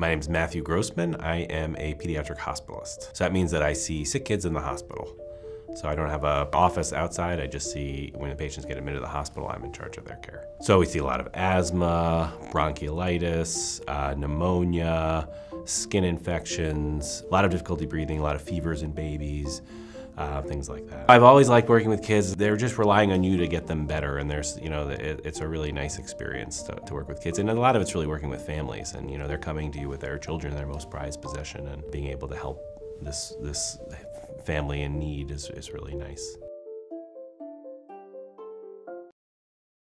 My name is Matthew Grossman. I am a pediatric hospitalist. So that means that I see sick kids in the hospital. So I don't have an office outside. I just see when the patients get admitted to the hospital, I'm in charge of their care. So we see a lot of asthma, bronchiolitis, uh, pneumonia, skin infections, a lot of difficulty breathing, a lot of fevers in babies. Uh, things like that. I've always liked working with kids. They're just relying on you to get them better, and there's, you know, it, it's a really nice experience to, to, work with kids. And a lot of it's really working with families, and you know, they're coming to you with their children, their most prized possession, and being able to help this this family in need is, is really nice.